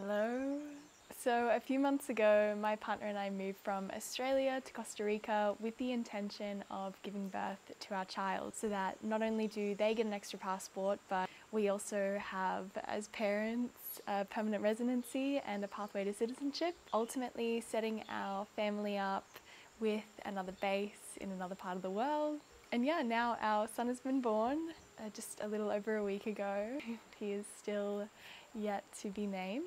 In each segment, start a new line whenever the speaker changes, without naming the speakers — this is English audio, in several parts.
Hello. So, a few months ago, my partner and I moved from Australia to Costa Rica with the intention of giving birth to our child so that not only do they get an extra passport, but we also have, as parents, a permanent residency and a pathway to citizenship, ultimately setting our family up with another base in another part of the world. And yeah, now our son has been born uh, just a little over a week ago. he is still yet to be named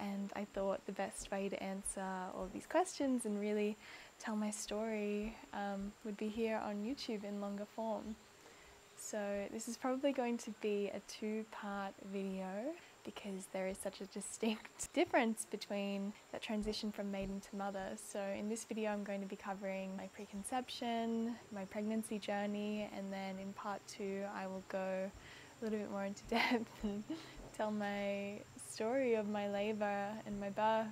and I thought the best way to answer all these questions and really tell my story um, would be here on YouTube in longer form. So this is probably going to be a two-part video because there is such a distinct difference between that transition from maiden to mother. So in this video I'm going to be covering my preconception, my pregnancy journey, and then in part two I will go a little bit more into depth and tell my story of my labour and my birth.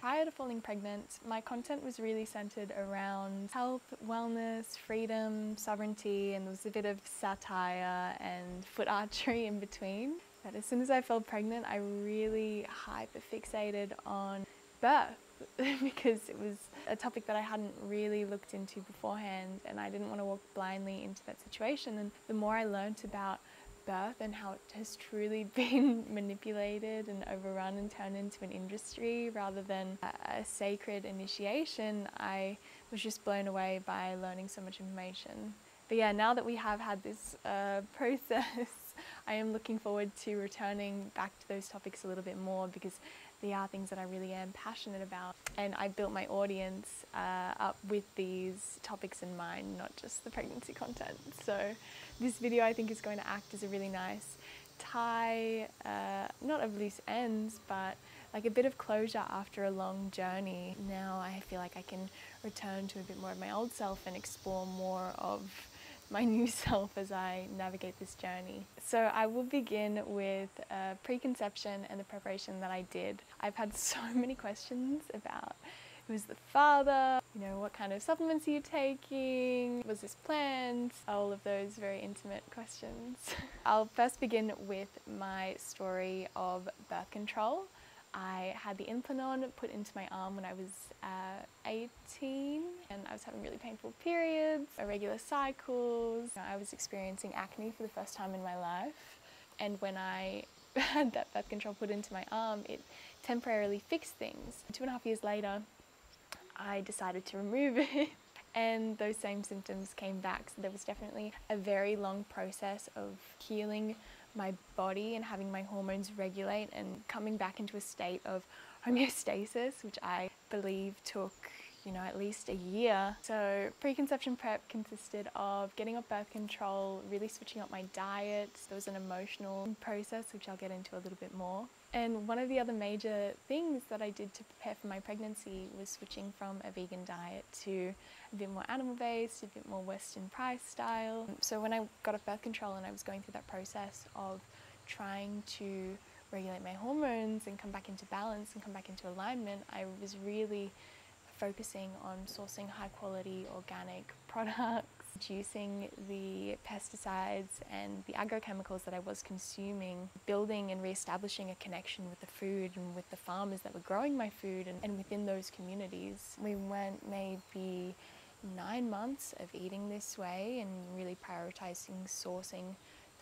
Prior to falling pregnant, my content was really centered around health, wellness, freedom, sovereignty, and there was a bit of satire and foot archery in between. But as soon as I fell pregnant, I really hyper fixated on birth because it was a topic that I hadn't really looked into beforehand and I didn't want to walk blindly into that situation. And the more I learned about birth and how it has truly been manipulated and overrun and turned into an industry rather than a, sacred initiation, I was just blown away by learning so much information. But yeah, now that we have had this uh, process, I am looking forward to returning back to those topics a little bit more because they are things that I really am passionate about. And I built my audience uh, up with these topics in mind, not just the pregnancy content. So this video I think is going to act as a really nice tie, uh, not of loose ends, but like a bit of closure after a long journey. Now I feel like I can return to a bit more of my old self and explore more of my new self as I navigate this journey. So I will begin with uh, preconception and the preparation that I did. I've had so many questions about who's the father, you know, what kind of supplements are you taking, was this planned, all of those very intimate questions. I'll first begin with my story of birth control. I had the Implanon put into my arm when I was uh, 18 and I was having really painful periods, irregular cycles. I was experiencing acne for the first time in my life and when I had that birth control put into my arm, it temporarily fixed things. Two and a half years later, I decided to remove it and those same symptoms came back. So there was definitely a very long process of healing my body and having my hormones regulate and coming back into a state of homeostasis, which I believe took you know, at least a year. So preconception prep consisted of getting off birth control, really switching up my diet. There was an emotional process, which I'll get into a little bit more. And one of the other major things that I did to prepare for my pregnancy was switching from a vegan diet to a bit more animal based, a bit more Weston Price style. So when I got off birth control and I was going through that process of trying to regulate my hormones and come back into balance and come back into alignment, I was really focusing on sourcing high quality organic products, reducing the pesticides and the agrochemicals that I was consuming, building and re-establishing a connection with the food and with the farmers that were growing my food and, and within those communities. We went maybe nine months of eating this way and really prioritizing sourcing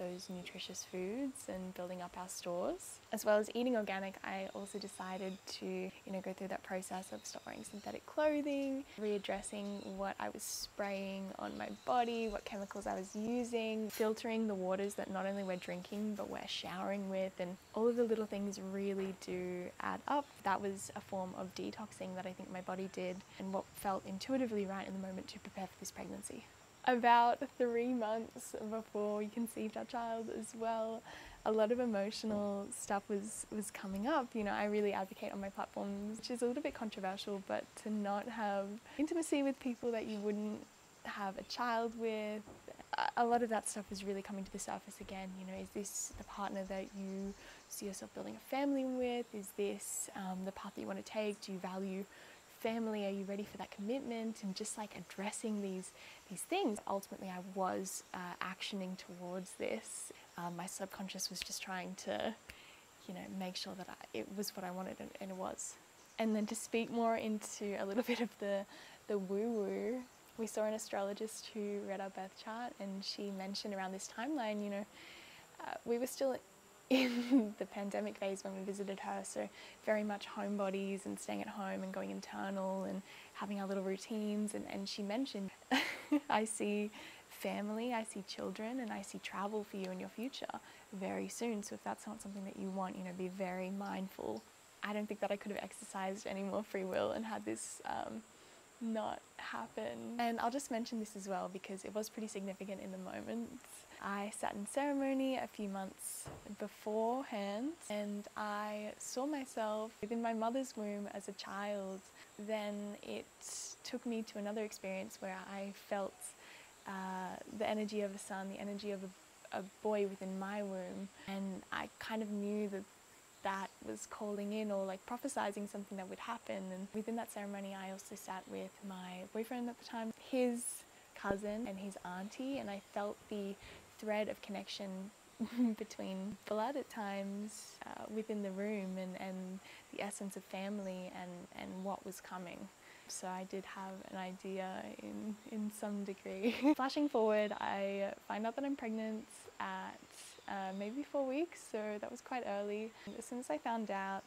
those nutritious foods and building up our stores. As well as eating organic, I also decided to, you know, go through that process of stop wearing synthetic clothing, readdressing what I was spraying on my body, what chemicals I was using, filtering the waters that not only we're drinking but we're showering with, and all of the little things really do add up. That was a form of detoxing that I think my body did and what felt intuitively right in the moment to prepare for this pregnancy about three months before we conceived our child as well. A lot of emotional stuff was was coming up. You know i really advocate on my platforms which is a little bit controversial but to not have intimacy with people that you wouldn't have a child with a lot of that stuff is really coming to the surface again. You know is this the partner that you see yourself building a family with? Is this um, the path that you want to take? Do you value family? Are you ready for that commitment? And just like addressing these these things. Ultimately, I was uh, actioning towards this. Um, my subconscious was just trying to you know, make sure that I, it was what I wanted and, and it was. And then to speak more into a little bit of the, the woo woo, we saw an astrologist who read our birth chart and she mentioned around this timeline, you know, uh, we were still in the pandemic phase when we visited her, so very much homebodies and staying at home and going internal and having our little routines. And, and she mentioned, I see family, I see children, and I see travel for you in your future very soon. So if that's not something that you want, you know, be very mindful. I don't think that I could have exercised any more free will and had this um, not happen. And I'll just mention this as well because it was pretty significant in the moment. I sat in ceremony a few months beforehand and I saw myself within my mother's womb as a child. Then it took me to another experience where I felt uh, the energy of a son, the energy of a, a boy within my womb, and I kind of knew that that was calling in or like prophesizing something that would happen. And within that ceremony, I also sat with my boyfriend at the time, his cousin, and his auntie, and I felt the thread of connection between blood at times uh, within the room and, and the essence of family and, and what was coming. So I did have an idea in, in some degree. Flashing forward, I find out that I'm pregnant at uh, maybe four weeks, so that was quite early. As soon as I found out,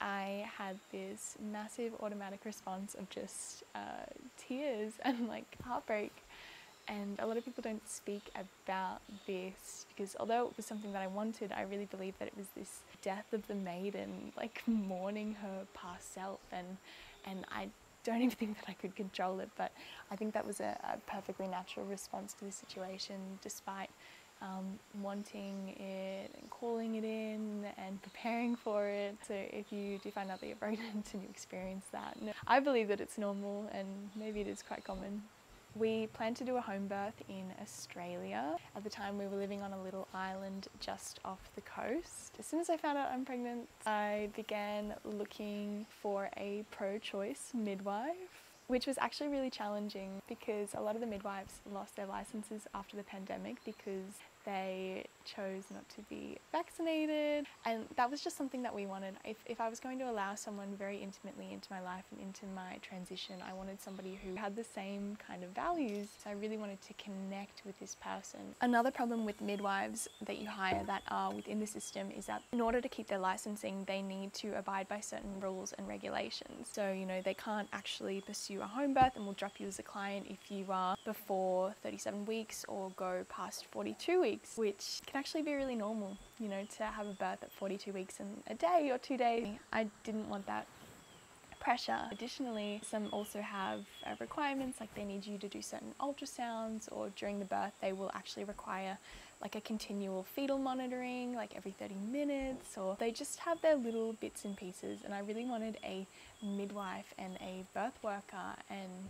I had this massive automatic response of just uh, tears and like heartbreak and a lot of people don't speak about this because although it was something that I wanted, I really believe that it was this death of the maiden, like mourning her past self, and and I don't even think that I could control it, but I think that was a, a perfectly natural response to the situation, despite um, wanting it and calling it in and preparing for it. So if you do find out that you're pregnant and you experience that, I believe that it's normal and maybe it is quite common. We planned to do a home birth in Australia. At the time, we were living on a little island just off the coast. As soon as I found out I'm pregnant, I began looking for a pro choice midwife which was actually really challenging because a lot of the midwives lost their licenses after the pandemic because they chose not to be vaccinated. And that was just something that we wanted. If, if I was going to allow someone very intimately into my life and into my transition, I wanted somebody who had the same kind of values. So I really wanted to connect with this person. Another problem with midwives that you hire that are within the system is that in order to keep their licensing, they need to abide by certain rules and regulations. So, you know, they can't actually pursue a home birth and will drop you as a client if you are before 37 weeks or go past 42 weeks weeks, which can actually be really normal, you know, to have a birth at 42 weeks and a day or two days. I didn't want that pressure. Additionally, some also have uh, requirements like they need you to do certain ultrasounds or during the birth they will actually require like a continual fetal monitoring like every 30 minutes or they just have their little bits and pieces and I really wanted a midwife and a birth worker and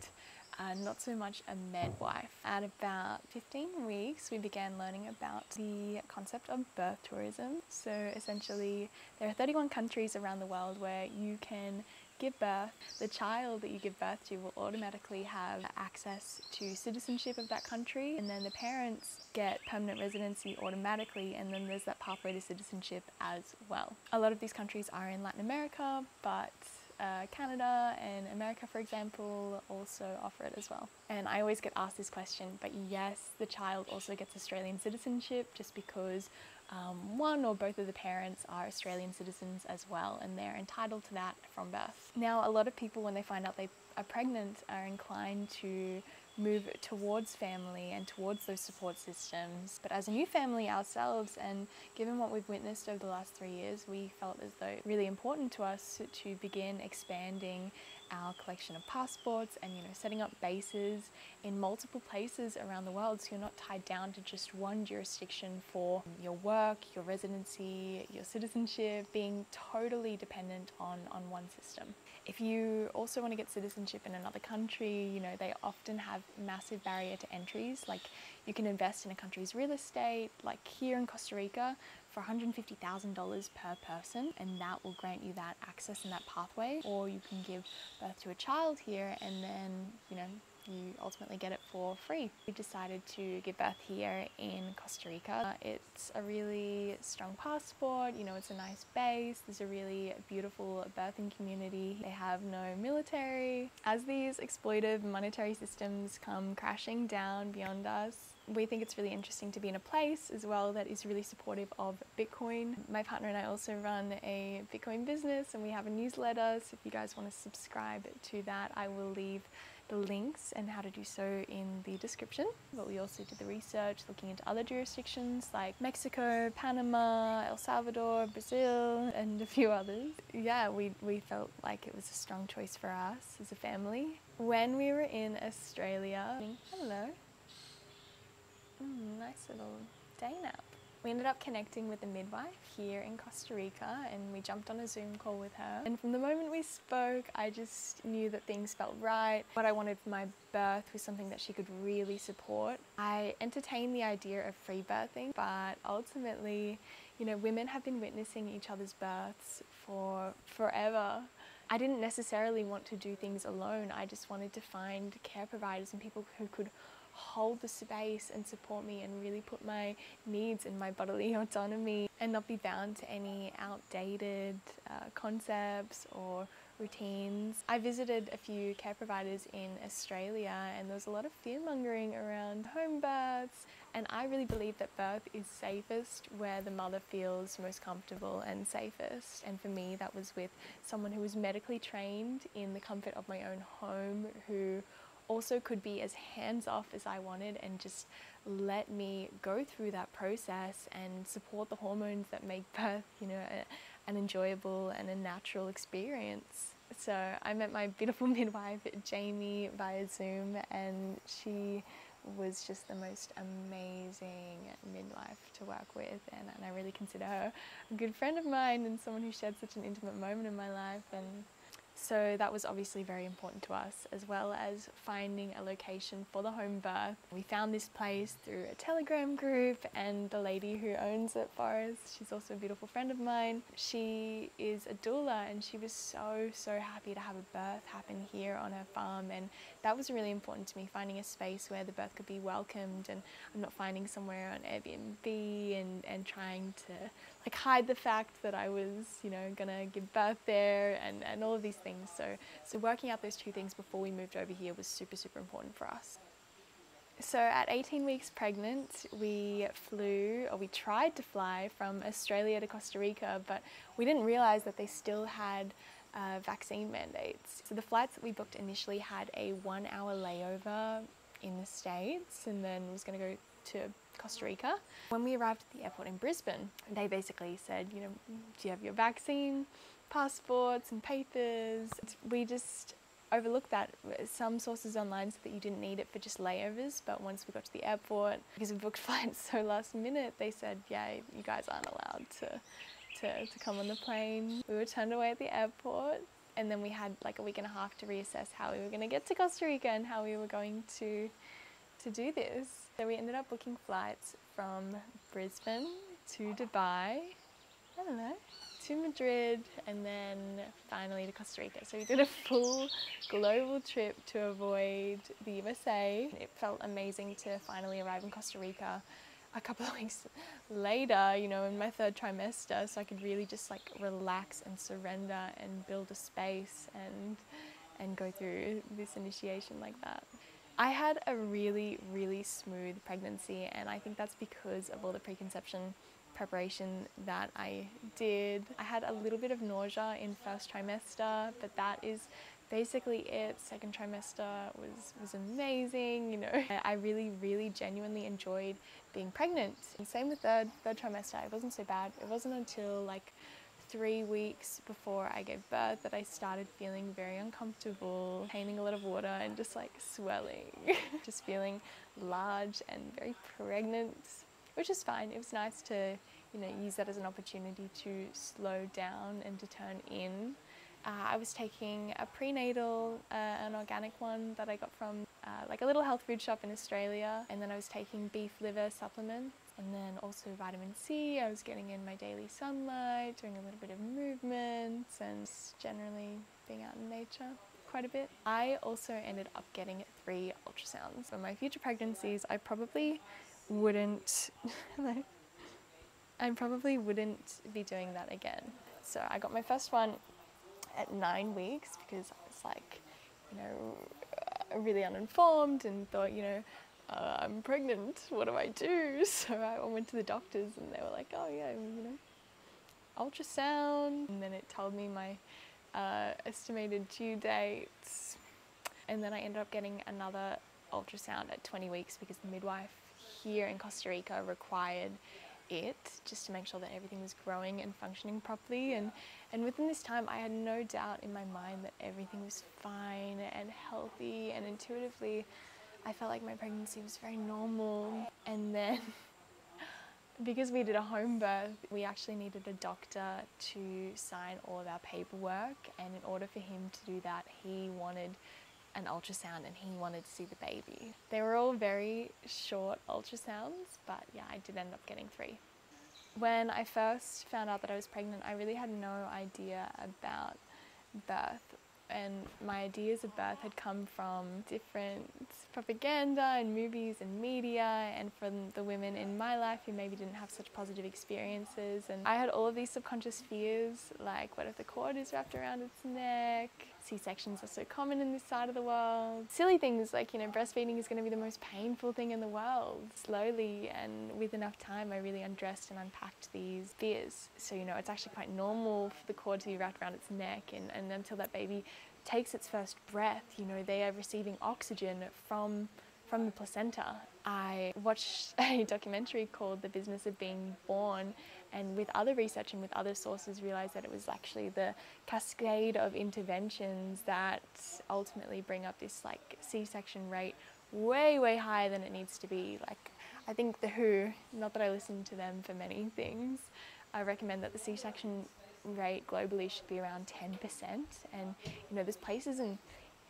uh, not so much a midwife. At about 15 weeks, we began learning about the concept of birth tourism. So essentially, there are 31 countries around the world where you can give birth, the child that you give birth to will automatically have access to citizenship of that country, and then the parents get permanent residency automatically, and then there's that pathway to citizenship as well. A lot of these countries are in Latin America, but uh, Canada and America, for example, also offer it as well. And I always get asked this question, but yes, the child also gets Australian citizenship just because um, one or both of the parents are Australian citizens as well, and they're entitled to that from birth. Now, a lot of people, when they find out they are pregnant, are inclined to move towards family and towards those support systems. But as a new family ourselves, and given what we've witnessed over the last three years, we felt as though really important to us to begin expanding our collection of passports and you know setting up bases in multiple places around the world so you're not tied down to just one jurisdiction for your work, your residency, your citizenship, being totally dependent on, on one system. If you also want to get citizenship in another country, you know, they often have massive barrier to entries. Like you can invest in a country's real estate, like here in Costa Rica, for $150,000 per person, and that will grant you that access and that pathway. Or you can give birth to a child here and then, you know, you ultimately get it for free. We decided to give birth here in Costa Rica. Uh, it's a really strong passport, you know, it's a nice base, there's a really beautiful birthing community. They have no military. As these exploitive monetary systems come crashing down beyond us, we think it's really interesting to be in a place as well that is really supportive of Bitcoin. My partner and I also run a Bitcoin business and we have a newsletter. So if you guys want to subscribe to that, I will leave the links and how to do so in the description. But we also did the research looking into other jurisdictions like Mexico, Panama, El Salvador, Brazil, and a few others. Yeah, we, we felt like it was a strong choice for us as a family. When we were in Australia, hello, nice little day nap. We ended up connecting with a midwife here in Costa Rica and we jumped on a Zoom call with her. And from the moment we spoke, I just knew that things felt right. What I wanted for my birth was something that she could really support. I entertained the idea of free birthing, but ultimately, you know, women have been witnessing each other's births for forever. I didn't necessarily want to do things alone. I just wanted to find care providers and people who could hold the space and support me and really put my needs and my bodily autonomy and not be bound to any outdated uh, concepts or routines. I visited a few care providers in Australia and there was a lot of fear mongering around home births and I really believe that birth is safest where the mother feels most comfortable and safest and for me that was with someone who was medically trained in the comfort of my own home who also could be as hands off as I wanted and just let me go through that process and support the hormones that make birth, you know, an enjoyable and a natural experience. So I met my beautiful midwife, Jamie, via Zoom, and she was just the most amazing midwife to work with and, and I really consider her a good friend of mine and someone who shared such an intimate moment in my life and so that was obviously very important to us, as well as finding a location for the home birth. We found this place through a Telegram group, and the lady who owns it for us, she's also a beautiful friend of mine. She is a doula, and she was so, so happy to have a birth happen here on her farm. And that was really important to me, finding a space where the birth could be welcomed, and I'm not finding somewhere on Airbnb and, and trying to like hide the fact that I was, you know, gonna give birth there and, and all of these things. So, so working out those two things before we moved over here was super, super important for us. So at 18 weeks pregnant, we flew, or we tried to fly from Australia to Costa Rica, but we didn't realize that they still had uh, vaccine mandates. So the flights that we booked initially had a one hour layover in the States and then was going to go to Costa Rica. When we arrived at the airport in Brisbane, they basically said, you know, do you have your vaccine passports and papers? We just overlooked that. Some sources online said that you didn't need it for just layovers, but once we got to the airport, because we booked flights so last minute, they said, yeah, you guys aren't allowed to, to, to come on the plane. We were turned away at the airport and then we had like a week and a half to reassess how we were going to get to Costa Rica and how we were going to to do this. So we ended up booking flights from Brisbane to Dubai, I don't know, to Madrid, and then finally to Costa Rica. So we did a full global trip to avoid the USA. It felt amazing to finally arrive in Costa Rica a couple of weeks later, you know, in my third trimester, so I could really just like relax and surrender and build a space and and go through this initiation like that. I had a really, really smooth pregnancy, and I think that's because of all the preconception preparation that I did. I had a little bit of nausea in first trimester, but that is basically it. Second trimester was, was amazing, you know. I really, really genuinely enjoyed being pregnant. And same with third, third trimester, it wasn't so bad. It wasn't until like three weeks before I gave birth that I started feeling very uncomfortable, paining a lot of water and just like swelling, just feeling large and very pregnant, which is fine. It was nice to, you know, use that as an opportunity to slow down and to turn in. Uh, I was taking a prenatal, uh, an organic one that I got from uh, like a little health food shop in Australia, and then I was taking beef liver supplements and then also vitamin C. I was getting in my daily sunlight, doing a little bit of movement, and generally being out in nature. quite a bit. I also ended up getting three ultrasounds. For my future pregnancies, I probably wouldn't, I probably wouldn't be doing that again. So I got my first one at nine weeks because I was like, you know, really uninformed and thought, you know, uh, I'm pregnant, what do I do? So I went to the doctors and they were like, oh yeah, you know, ultrasound. And then it told me my uh, estimated due dates. And then I ended up getting another ultrasound at 20 weeks because the midwife here in Costa Rica required it just to make sure that everything was growing and functioning properly. And and within this time I had no doubt in my mind that everything was fine and healthy. And intuitively I felt like my pregnancy was very normal. And then because we did a home birth we actually needed a doctor to sign all of our paperwork. And in order for him to do that he wanted an ultrasound and he wanted to see the baby. They were all very short ultrasounds, but yeah, I did end up getting three. When I first found out that I was pregnant, I really had no idea about birth and my ideas of birth had come from different propaganda and movies and media and from the women in my life who maybe didn't have such positive experiences and I had all of these subconscious fears like what if the cord is wrapped around its neck C-sections are so common in this side of the world. Silly things like you know breastfeeding is going to be the most painful thing in the world slowly and with enough time I really undressed and unpacked these fears. So you know it's actually quite normal for the cord to be wrapped around its neck and, and until that baby takes its first breath, you know, they are receiving oxygen from from the placenta. I watched a documentary called The Business of Being Born and with other research and with other sources realized that it was actually the cascade of interventions that ultimately bring up this like C-section rate way way higher than it needs to be. Like I think the WHO, not that I listen to them for many things, I recommend that the C-section rate globally should be around 10%. And, you know, there's places in,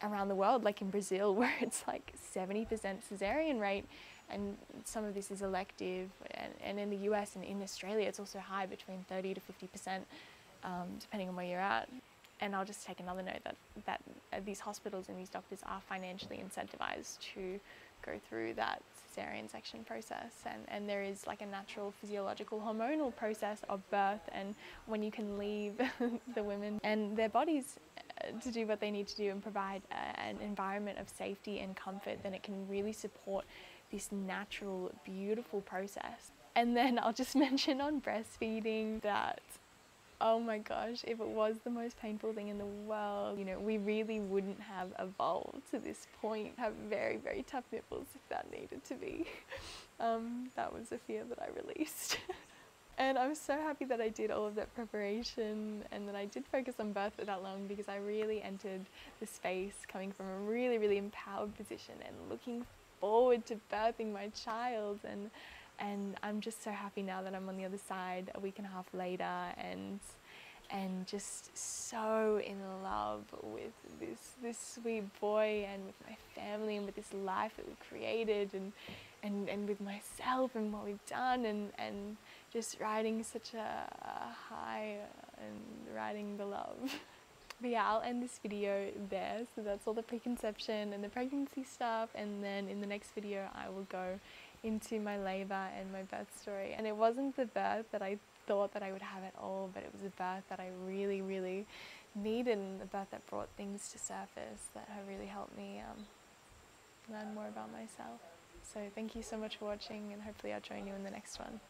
around the world, like in Brazil, where it's like 70% cesarean rate. And some of this is elective. And, and in the US and in Australia, it's also high between 30 to 50%, um, depending on where you're at. And I'll just take another note that, that these hospitals and these doctors are financially incentivized to go through that cesarean section process and, and there is like a natural physiological hormonal process of birth and when you can leave the women and their bodies uh, to do what they need to do and provide a, an environment of safety and comfort then it can really support this natural beautiful process and then I'll just mention on breastfeeding that oh my gosh, if it was the most painful thing in the world, you know, we really wouldn't have evolved to this point, have very, very tough nipples if that needed to be. Um, that was a fear that I released. and I'm so happy that I did all of that preparation and that I did focus on birth for that long because I really entered the space coming from a really, really empowered position and looking forward to birthing my child. And and I'm just so happy now that I'm on the other side a week and a half later and and just so in love with this this sweet boy and with my family and with this life that we've created and and, and with myself and what we've done and, and just riding such a, a high uh, and riding the love. But yeah, I'll end this video there. So that's all the preconception and the pregnancy stuff. And then in the next video, I will go into my labour and my birth story. And it wasn't the birth that I thought that I would have at all, but it was a birth that I really, really needed and the birth that brought things to surface that have really helped me um, learn more about myself. So thank you so much for watching and hopefully I'll join you in the next one.